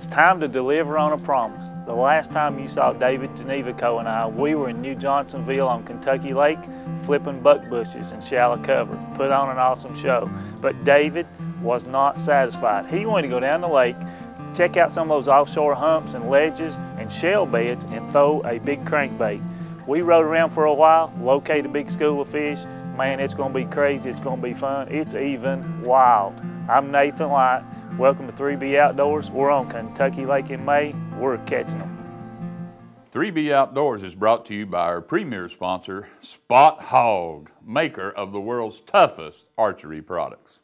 it's time to deliver on a promise. The last time you saw David Gnewikow and I, we were in New Johnsonville on Kentucky Lake, flipping buck bushes in shallow cover, put on an awesome show. But David was not satisfied. He wanted to go down the lake, check out some of those offshore humps and ledges and shell beds and throw a big crankbait. We rode around for a while, located a big school of fish. Man, it's gonna be crazy, it's gonna be fun, it's even wild. I'm Nathan Light. Welcome to 3B Outdoors. We're on Kentucky Lake in May. We're catching them. 3B Outdoors is brought to you by our premier sponsor, Spot Hogg, maker of the world's toughest archery products.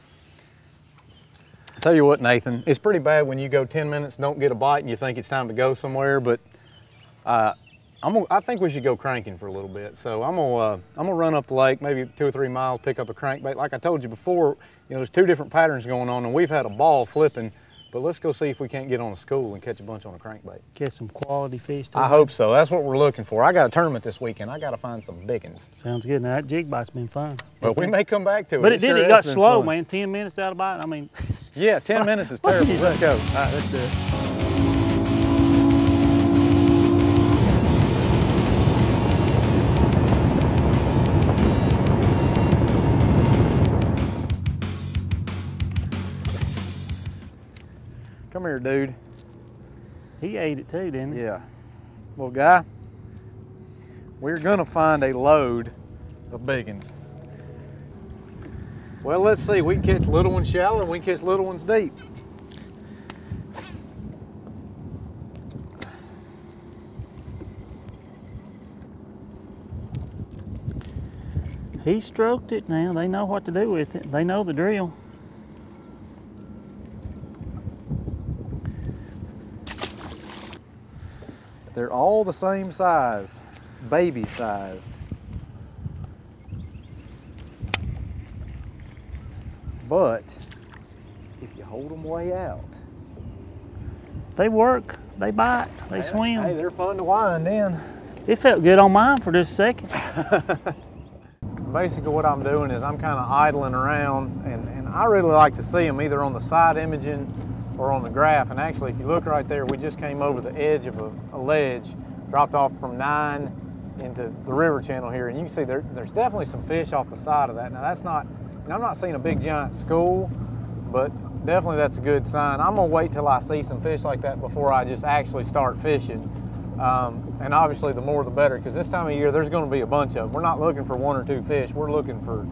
I Tell you what, Nathan, it's pretty bad when you go 10 minutes, don't get a bite, and you think it's time to go somewhere. But uh, I'm gonna, I think we should go cranking for a little bit. So I'm gonna, uh, I'm gonna run up the lake, maybe two or three miles, pick up a crankbait. Like I told you before, you know, there's two different patterns going on, and we've had a ball flipping. But let's go see if we can't get on a school and catch a bunch on a crankbait. Catch some quality fish too. I hope so. That's what we're looking for. I got a tournament this weekend. I got to find some big ones. Sounds good. Now that jig bite's been fun. But we may come back to it. But it did. sure It got slow, fun. man. Ten minutes out of bite. I mean, Yeah, 10 minutes is terrible. Let's go. All right, let's do it. Here, dude. He ate it too, didn't he? Yeah. Well, guy, we're gonna find a load of biggins. Well, let's see. We can catch little ones shallow and we can catch little ones deep. He stroked it now. They know what to do with it. They know the drill. They're all the same size, baby sized. But if you hold them way out, They work. They bite. They swim. hey, they're fun to wind in. It felt good on mine for just a second. basically what I'm doing is I'm kind of idling around and, and I really like to see them either on the side imaging or on the graph. And actually, if you look right there, we just came over the edge of a, a ledge, dropped off from nine into the river channel here. And you can see there, there's definitely some fish off the side of that. Now that's not, and I'm not seeing a big giant school, but definitely that's a good sign. I'm gonna wait till I see some fish like that before I just actually start fishing. Um, and obviously the more the better, because this time of year there's gonna be a bunch of them. We're not looking for one or two fish, we're looking for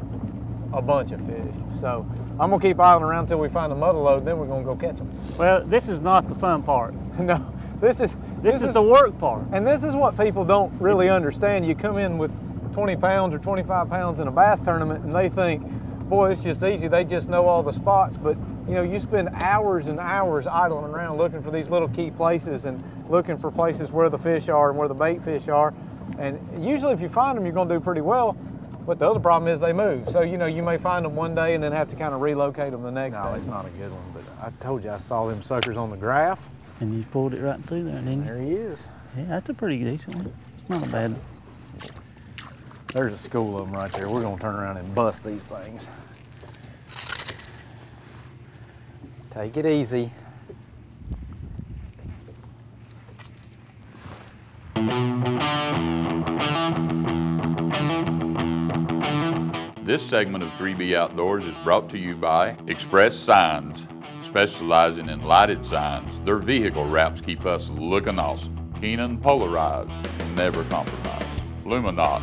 a bunch of fish. So I'm gonna keep idling around until we find a mother load, then we're gonna go catch them. Well, this is not the fun part. no, this is, This, is, the work part. and this is what people don't really understand. You come in with 20 pounds or 25 pounds in a bass tournament and they think, boy, it's just easy. They just know all the spots. But, you know, you spend hours and hours idling around looking for these little key places and looking for places where the fish are and where the bait fish are. And usually if you find them, you're going to do pretty well. But the other problem is they move. So, you know, you may find them one day and then have to kind of relocate them the next day. No, it's not a good one. But I told you I saw them suckers on the graph. And you pulled it right through there, didn't you? There he is. Yeah, that's a pretty decent one. It's not a bad. There's a school of them right there. We're gonna turn around and bust these things. Take it easy. This segment of 3B Outdoors is brought to you by Express Signs, specializing in lighted signs. Their vehicle wraps keep us looking awesome. Kaenon Polarized, never compromise. Lumenok,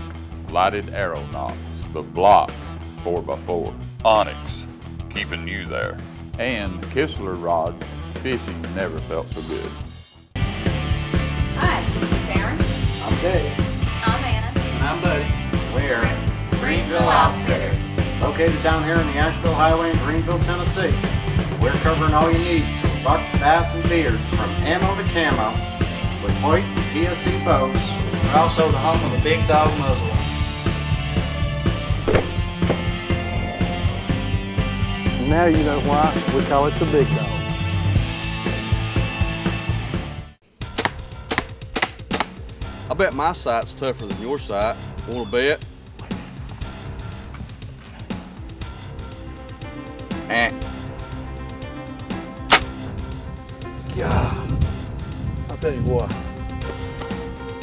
lighted arrow nocks. The Block, 4x4. Onyx, keeping you there. And Kistler Rods, fishing never felt so good. Hi, this is Darren. I'm Dave. I'm Anna. And I'm Buddy. Where? Greenville Outfitters. Located down here on the Asheville Highway in Greeneville, Tennessee. We're covering all you need from buck, bass, and beards, from ammo to camo, with Hoyt and PSE boats. We're also the home of the Big Dog Muzzle. Now you know why we call it the big dog. I bet my sight's tougher than your sight. Want to bet? Eh. I'll tell you what.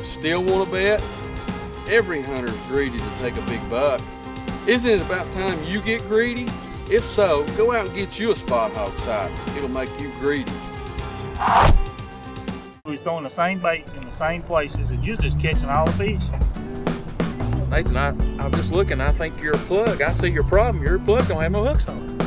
Still want to bet? Every hunter's greedy to take a big buck. Isn't it about time you get greedy? If so, go out and get you a spot hogg sight. It'll make you greedy. We was throwing the same baits in the same places and you was just catching all the fish. Nathan, I, I'm just looking. I think you're a plug. I see your problem. Your plug don't have no hooks on it.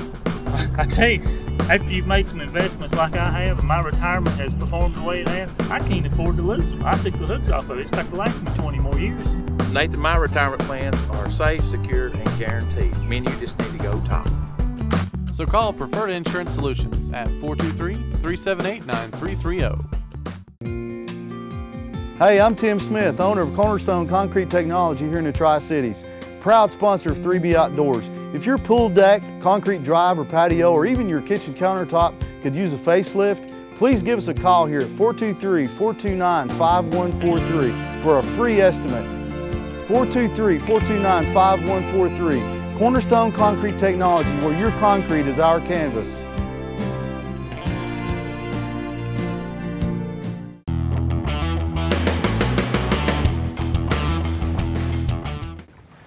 I tell you, after you've made some investments like I have and my retirement has performed the way it has, I can't afford to lose them. I took the hooks off of it. It's got to last me 20 more years. Nathan, my retirement plans are safe, secured, and guaranteed. Me and you just need to go talk. So call Preferred Insurance Solutions at 423 378 9330. Hey, I'm Tim Smith, owner of Cornerstone Concrete Technology here in the Tri-Cities. Proud sponsor of 3B Outdoors. If your pool deck, concrete drive or patio, or even your kitchen countertop could use a facelift, please give us a call here at 423-429-5143 for a free estimate. 423-429-5143. Cornerstone Concrete Technology, where your concrete is our canvas.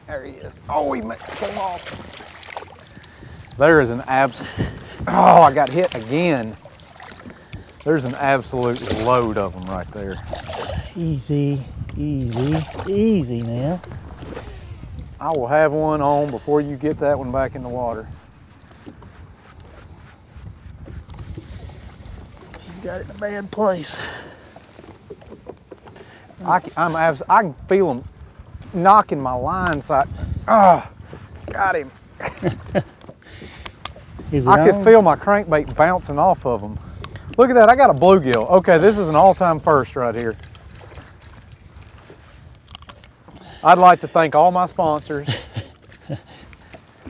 There he is. Oh, he came off. There is an abs. Oh, I got hit again. There's an absolute load of them right there. Easy, easy, easy now. I will have one on before you get that one back in the water. He's got it in a bad place. I, am abs- I can feel them knocking my line side. Ah, got him. Is I could on? feel my crankbait bouncing off of them. Look at that, I got a bluegill. Okay, this is an all-time first right here. I'd like to thank all my sponsors.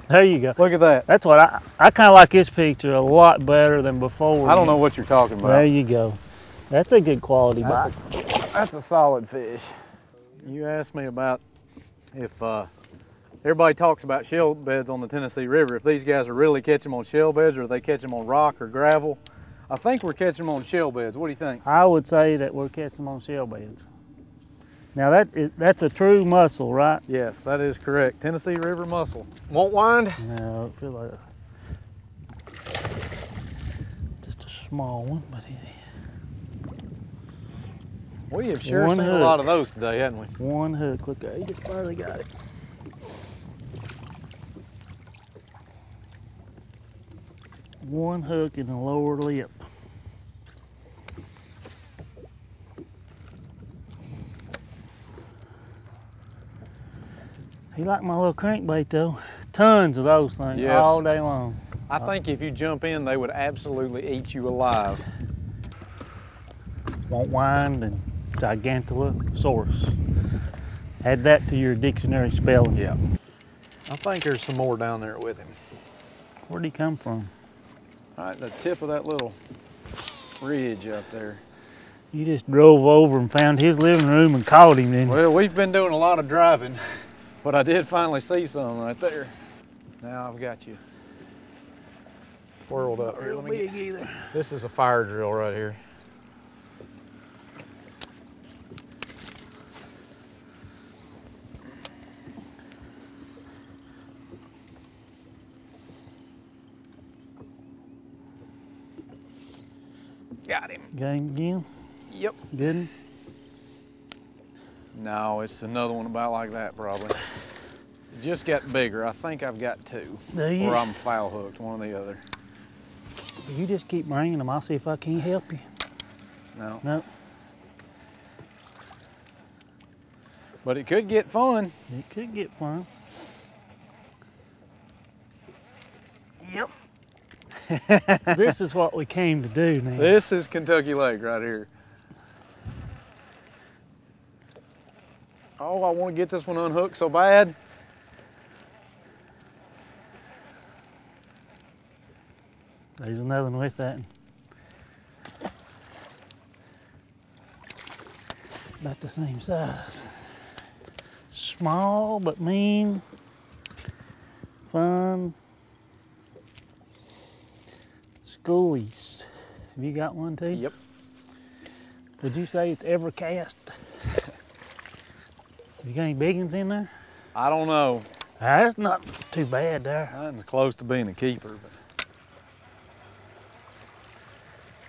There you go. Look at that. That's what I, I kind of like this picture a lot better than before. I don't know what you're talking about. There you go. That's a good quality That's bite. That's a solid fish. You asked me about if uh, everybody talks about shell beds on the Tennessee River. If these guys are really catching them on shell beds or they catch them on rock or gravel. I think we're catching them on shell beds. What do you think? I would say that we're catching them on shell beds. Now that is that's a true mussel, right? Yes, that is correct. Tennessee River mussel. Won't wind? No, I feel like a, just a small one, but it, We have sure One seen a lot hook. of those today, haven't we? one hook. Look, he just barely got it. One hook in the lower lip. He liked my little crankbait though. Tons of those things Yes. all day long. I think if you jump in, they would absolutely eat you alive. Won't wind and Gigantalosaurus. Add that to your dictionary spelling. Yeah. I think there's some more down there with him. Where'd he come from? Right, the tip of that little ridge up there. You just drove over and found his living room and caught him then. Well, we've been doing a lot of driving, but I did finally see some right there. Now I've got you whirled up here. Let me get- either. This is a fire drill right here. Got him. Got him again? Yep. Good. No, it's another one about like that probably. It just got bigger. I think I've got two. Do you? Or I'm foul hooked, one or the other. You just keep bringing them. I'll see if I can't help you. No. No, But it could get fun. it could get fun. This is what we came to do now. This is Kentucky Lake right here. Oh, I want to get this one unhooked so bad. There's another one with that. About the same size. Small but mean. Fun. Schoolies. Have you got one too? Yep. Would you say it's ever cast? Have you got any big ones in there? I don't know. That's not too bad there. That's close to being a keeper. But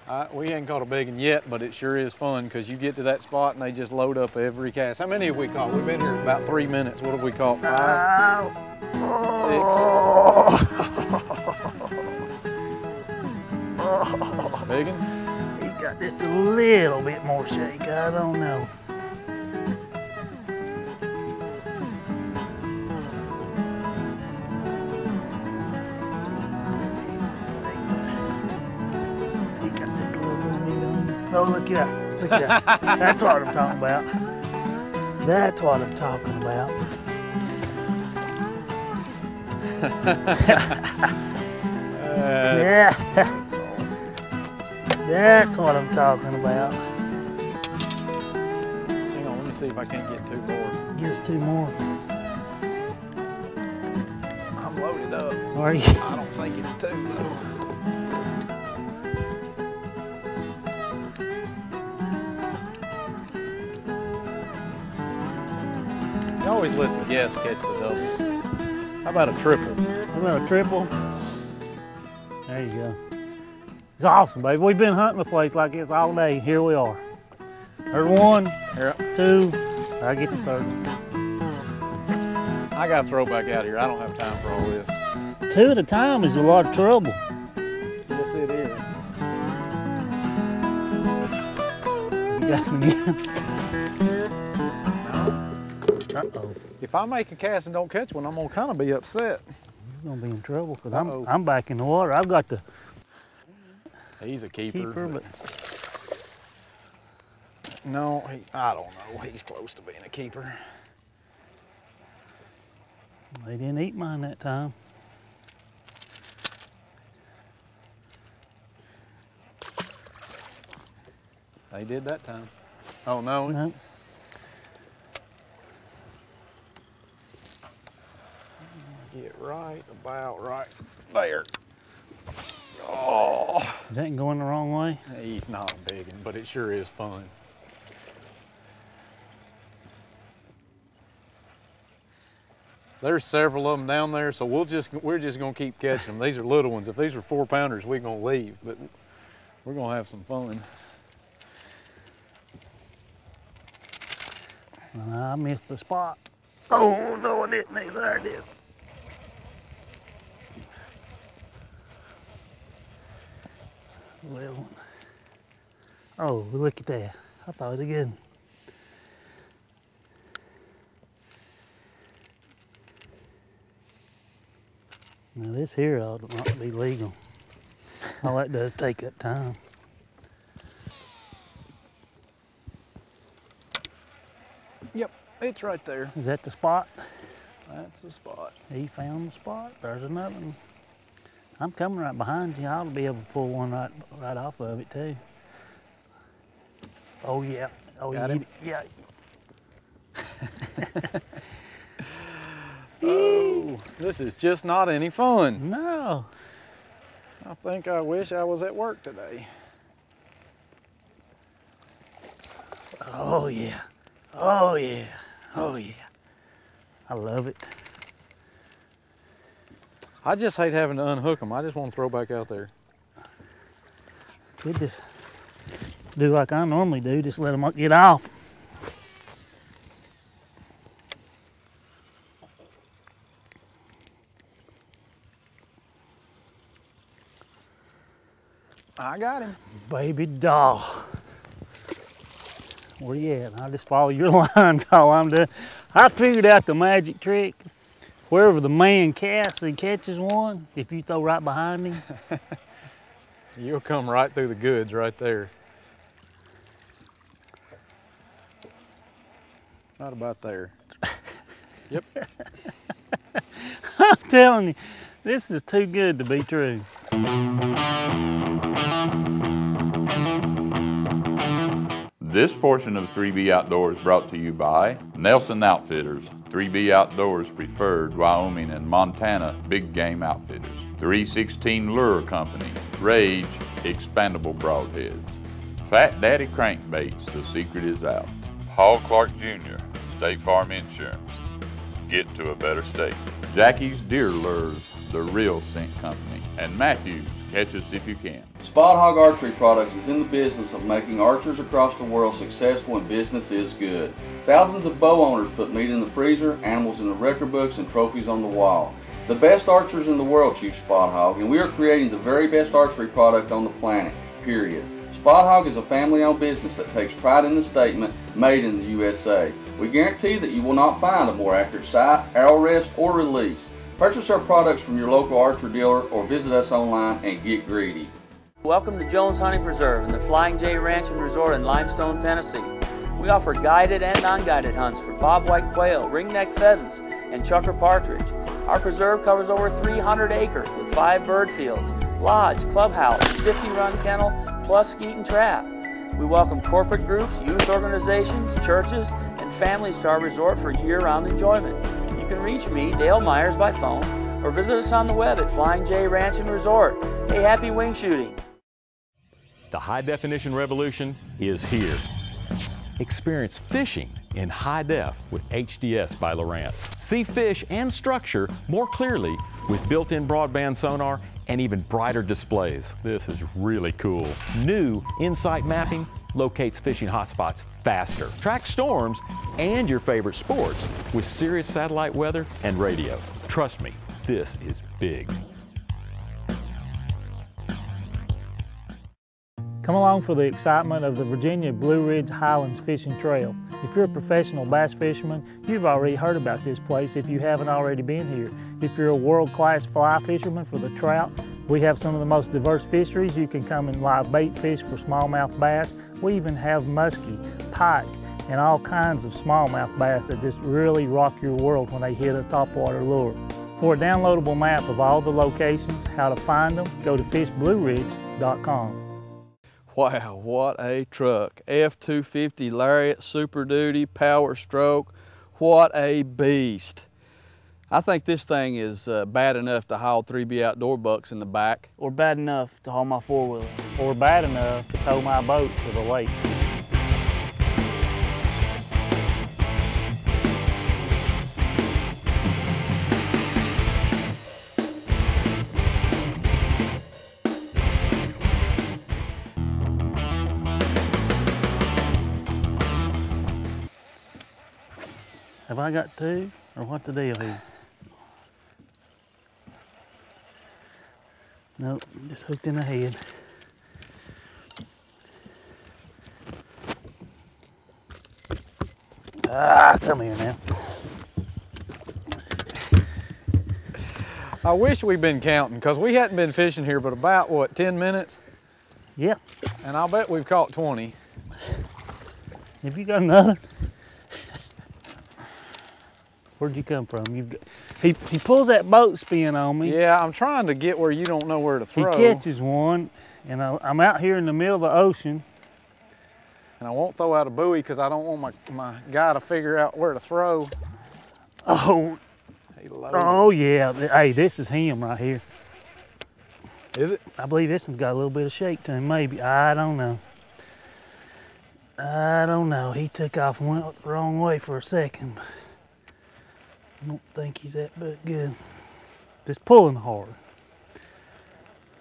Uh, we ain't caught a big one yet, but it sure is fun because you get to that spot and they just load up every cast. How many have we caught? We've been here about three minutes. What have we caught? Five? Six? Big one? He got just a little bit more shake. I don't know. He got just a little on him. Oh, look at that. Look at that. That's what I'm talking about. That's what I'm talking about. Uh, yeah. That's what I'm talking about. Hang on, let me see if I can't get two more. Get us two more. I'm loaded up. Are you? I don't think it's two though. You always let the guest catch the double. How about a triple? How about a triple? There you go. It's awesome, baby. We've been hunting the place like this all day. Here we are. There's one, there's two, I get the third. one. I got to throw back out here. I don't have time for all this. Two at a time is a lot of trouble. Yes, it is. You got him again. Uh-oh. If I make a cast and don't catch one, I'm gonna kind of be upset. You're gonna be in trouble because Uh-oh. I'm I'm back in the water. I've got the He's a keeper. keeper, but No, he, I don't know. He's close to being a keeper. they didn't eat mine that time. They did that time. Oh no. No. Get right about right there. Oh, Is that going the wrong way? he's not a big but it sure is fun. There's several of them down there, so we'll just we're just gonna keep catching them. These are little ones. If these were four pounders, we're gonna leave, but we're gonna have some fun. I missed the spot. Oh no, I didn't either. I did. One. Oh, look at that. I thought it was good. Now this here ought to not be legal. All that does take up time. Yep, it's right there. Is that the spot? That's the spot. He found the spot. There's another one. I'm coming right behind you. I'll be able to pull one right right off of it too. Oh yeah. Oh Got yeah. him? Yeah. Oh, this is just not any fun. No. I think I wish I was at work today. Oh yeah. Oh yeah. Oh yeah. I love it. I just hate having to unhook them. I just want to throw back out there. Could just do like I normally do, just let them get off. I got him. Baby doll. Where you at? I'll just follow your lines all I'm doing. I figured out the magic trick. Wherever the man casts, he catches one. If you throw right behind him, You'll come right through the goods right there. Right about there. Yep. I'm telling you, this is too good to be true. This portion of 3B Outdoors brought to you by Nelson Outfitters, 3B Outdoors Preferred, Wyoming and Montana Big Game Outfitters, 316 Lure Company, Rage Expandable Broadheads, Fat Daddy Crankbaits, The Secret is Out, Paul Clark Jr., State Farm Insurance, Get to a Better State, Jackie's Deer Lures, The Real Scent Company, and Matthews, Catch Us If You Can. Spot Hogg Archery Products is in the business of making archers across the world successful and business is good. Thousands of bow owners put meat in the freezer, animals in the record books, and trophies on the wall. The best archers in the world choose Spot Hogg, and we are creating the very best archery product on the planet, period. Spot Hogg is a family owned business that takes pride in the statement, made in the USA. We guarantee that you will not find a more accurate sight, arrow rest, or release. Purchase our products from your local archer dealer or visit us online and get greedy. Welcome to Jones Hunting Preserve and the Flying J Ranch and Resort in Limestone, Tennessee. We offer guided and non-guided hunts for bobwhite quail, ringneck pheasants, and chukar partridge. Our preserve covers over 300 acres with five bird fields, lodge, clubhouse, 50-run kennel, plus skeet and trap. We welcome corporate groups, youth organizations, churches, and families to our resort for year-round enjoyment. You can reach me, Dale Myers, by phone, or visit us on the web at Flying J Ranch and Resort. Hey, happy wing shooting! The high definition revolution is here. Experience fishing in high def with HDS by Lowrance. See fish and structure more clearly with built in broadband sonar and even brighter displays. This is really cool. New Insight mapping locates fishing hotspots faster. Track storms and your favorite sports with Sirius satellite weather and radio. Trust me, this is big. Come along for the excitement of the Virginia Blue Ridge Highlands Fishing Trail. If you're a professional bass fisherman, you've already heard about this place if you haven't already been here. If you're a world-class fly fisherman for the trout, we have some of the most diverse fisheries. You can come and live bait fish for smallmouth bass. We even have muskie, pike, and all kinds of smallmouth bass that just really rock your world when they hit a topwater lure. For a downloadable map of all the locations, how to find them, go to fishblueridge.com. Wow, what a truck. F-250 Lariat Super Duty Power Stroke. What a beast. I think this thing is uh, bad enough to haul 3B outdoor bucks in the back. Or bad enough to haul my four-wheeler. Or bad enough to tow my boat to the lake. Have I got two? Or what the deal here? Nope, just hooked in the head. Ah, come here now. I wish we'd been counting because we hadn't been fishing here but about, what, 10 minutes? Yeah. And I'll bet we've caught 20. Have you got another? Where'd you come from? You've got, he, he pulls that boat spin on me. Yeah, I'm trying to get where you don't know where to throw. He catches one, and I, I'm out here in the middle of the ocean. and I won't throw out a buoy because I don't want my, my guy to figure out where to throw. Oh, oh yeah. Hey, this is him right here. Is it? I believe this one's got a little bit of shake to him, maybe. I don't know. I don't know. He took off and went the wrong way for a second. I don't think he's that but good. Just pulling hard.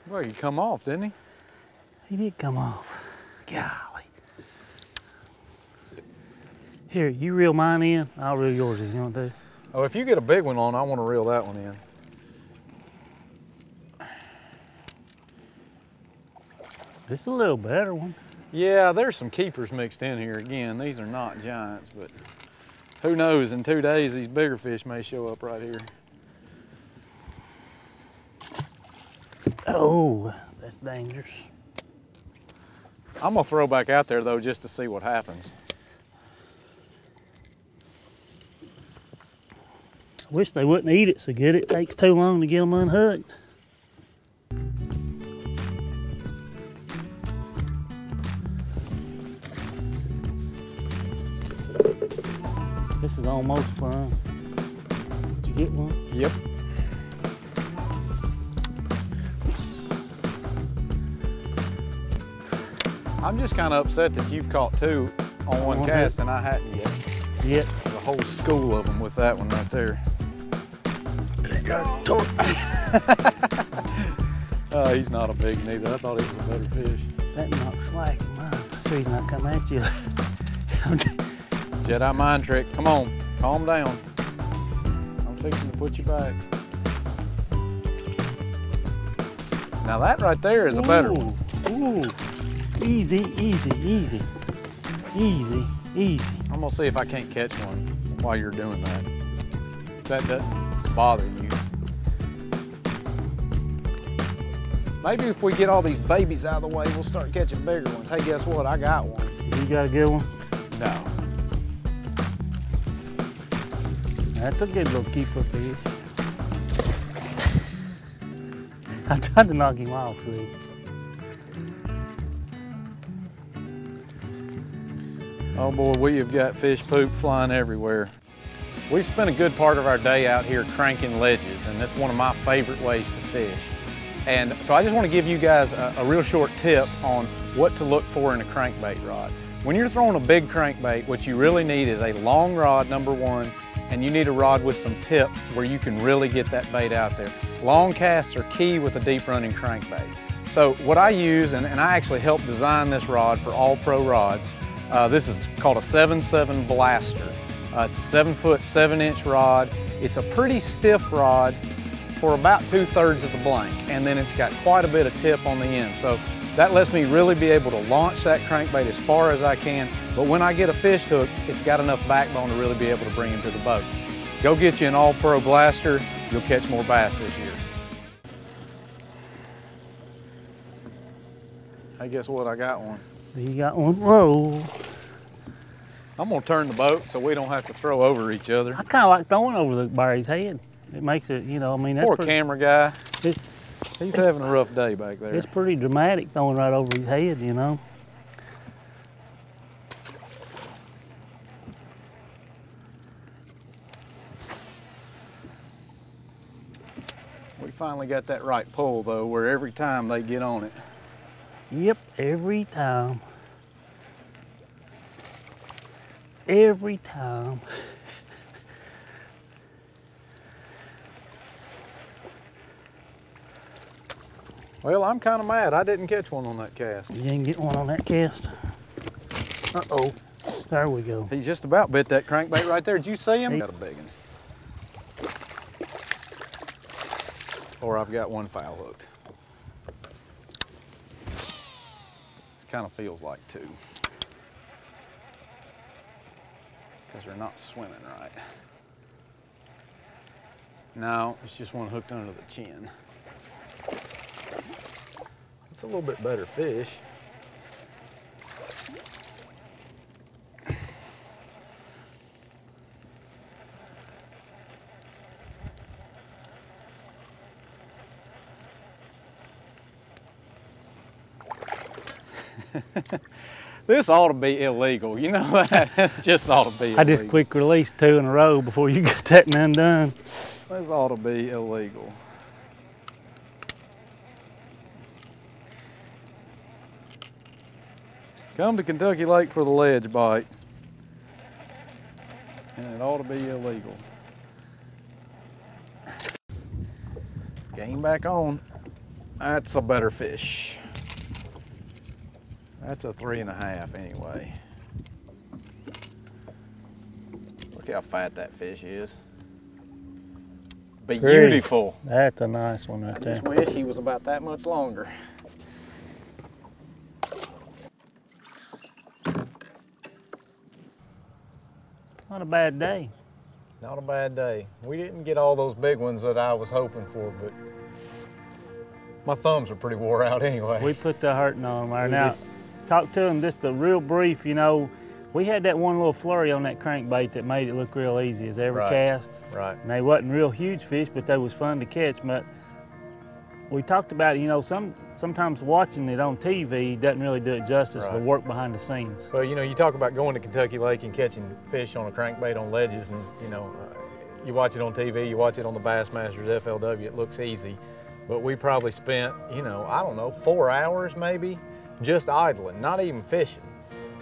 Well, he come off, didn't he? He did come off. Golly. Here, you reel mine in. I'll reel yours in. You want to? Oh, if you get a big one on, I want to reel that one in. This is a little better one. Yeah, there's some keepers mixed in here again. These are not giants, but who knows? In two days, these bigger fish may show up right here. Oh, that's dangerous. I'm gonna throw back out there though, just to see what happens. I wish they wouldn't eat it so good. It takes too long to get them unhooked. This is almost fun. Did you get one? Yep. I'm just kind of upset that you've caught two on one One cast hit. and I hadn't yet. Yep. There's a whole school of them with that one right there. Oh, he's not a big neither. I thought he was a better fish. That knocks like in mine. Tree's not coming at you. Jedi mind trick. Come on, calm down. I'm fixing to put you back. Now that right there is a better one. Ooh, easy, easy, easy, easy, easy. I'm gonna see if I can't catch one while you're doing that. If that doesn't bother you. Maybe if we get all these babies out of the way, we'll start catching bigger ones. Hey, guess what? I got one. You got a good one? No. A good little keeper fish. I tried to knock him off with. Oh boy, we have got fish poop flying everywhere. We've spent a good part of our day out here cranking ledges, and that's one of my favorite ways to fish. And so I just want to give you guys a, a real short tip on what to look for in a crankbait rod. When you're throwing a big crankbait, what you really need is a long rod, number one, and you need a rod with some tip where you can really get that bait out there. Long casts are key with a deep running crankbait. So what I use, and, and I actually helped design this rod for all pro rods, uh, this is called a 7-7 Blaster. Uh, it's a seven foot, seven inch rod. It's a pretty stiff rod for about two thirds of the blank. And then it's got quite a bit of tip on the end. So that lets me really be able to launch that crankbait as far as I can. But when I get a fish hook, it's got enough backbone to really be able to bring him to the boat. Go get you an all pro blaster. You'll catch more bass this year. Hey, guess what? I got one. You got one? Whoa. I'm gonna turn the boat so we don't have to throw over each other. I kind of like throwing over the Barry's head. It makes it, you know, I mean, that's Poor pretty, camera guy. It- He's having a rough day back there. it's pretty dramatic throwing right over his head, you know. We finally got that right pull though, where every time they get on it. Yep, every time. Every time. Well, I'm kind of mad. I didn't catch one on that cast. You didn't get one on that cast. Uh-oh. There we go. He just about bit that crankbait right there. Did you see him? He- Got a big one. Or I've got one foul hooked. It kind of feels like two. Because they're not swimming right. No, it's just one hooked under the chin. It's a little bit better fish. This ought to be illegal. You know that? Just ought to be illegal. I just quick released two in a row before you got that one undone. This ought to be illegal. Come to Kentucky Lake for the ledge bite. And it ought to be illegal. Game back on. That's a better fish. That's a three and a half anyway. Look how fat that fish is. Beautiful. That's a nice one right I there. just wish he was about that much longer. Not a bad day. Not a bad day. We didn't get all those big ones that I was hoping for, but my thumbs are pretty wore out anyway. We put the hurting on them. We Now, talk to them just a real brief, you know, we had that one little flurry on that crankbait that made it look real easy as every Right. cast. Right. And they wasn't real huge fish, but they was fun to catch. But we talked about, you know, some sometimes watching it on TV doesn't really do it justice, the work behind the scenes. Well, you know, you talk about going to Kentucky Lake and catching fish on a crankbait on ledges, and you know, uh, you watch it on TV, you watch it on the Bassmasters FLW, it looks easy, but we probably spent, you know, I don't know, four hours maybe, just idling, not even fishing.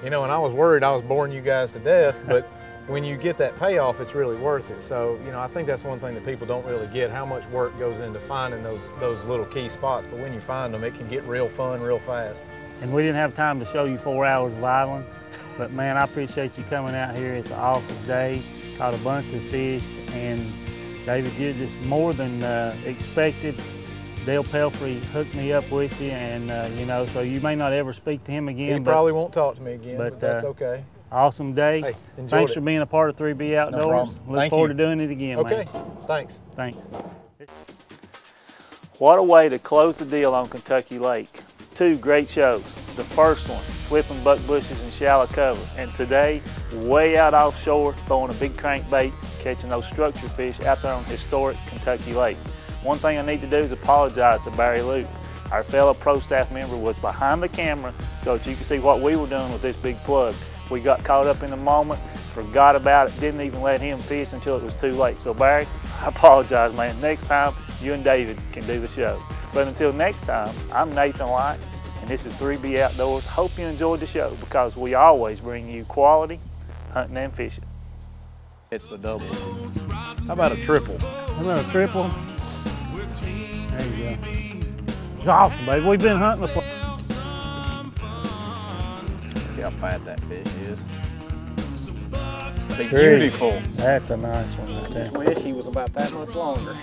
You know, and I was worried I was boring you guys to death, but when you get that payoff, it's really worth it. So, you know, I think that's one thing that people don't really get, how much work goes into finding those those little key spots. But when you find them, it can get real fun real fast. And we didn't have time to show you four hours of idling, but man, I appreciate you coming out here. It's an awesome day. Caught a bunch of fish, and David, you're just more than uh, expected. Dale Pelfrey hooked me up with you, and uh, you know, so you may not ever speak to him again. He but, probably won't talk to me again, but, that's uh, okay. Awesome day. Hey, Thanks it. for being a part of 3B Outdoors. problem. Look Thank forward you. to doing it again, Okay, man. Okay. Thanks. Thanks. What a way to close the deal on Kentucky Lake. Two great shows. The first one, flipping buck bushes in shallow cover. And today, way out offshore, throwing a big crankbait, catching those structure fish out there on historic Kentucky Lake. One thing I need to do is apologize to Barry Luke. Our fellow pro staff member was behind the camera so that you can see what we were doing with this big plug. We got caught up in the moment, forgot about it, didn't even let him fish until it was too late. So Barry, I apologize, man. Next time, you and David can do the show. But until next time, I'm Nathan Light, and this is 3B Outdoors. Hope you enjoyed the show because we always bring you quality hunting and fishing. It's the double. How about a triple? How about a triple? There you go. It's awesome, baby. We've been hunting the place. Look how fat that fish is. Beautiful. That's a nice one right I there. just wish he was about that much longer.